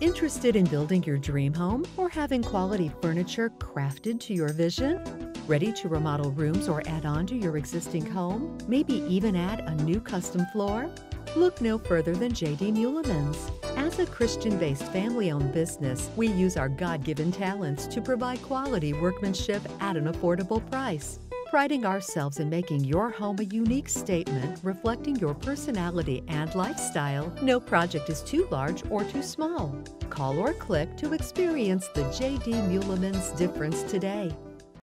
Interested in building your dream home or having quality furniture crafted to your vision? Ready to remodel rooms or add on to your existing home? Maybe even add a new custom floor? Look no further than JD Meulemans. As a Christian based family owned business, we use our God given talents to provide quality workmanship at an affordable price. Priding ourselves in making your home a unique statement reflecting your personality and lifestyle, no project is too large or too small. Call or click to experience the JD Meulemans difference today.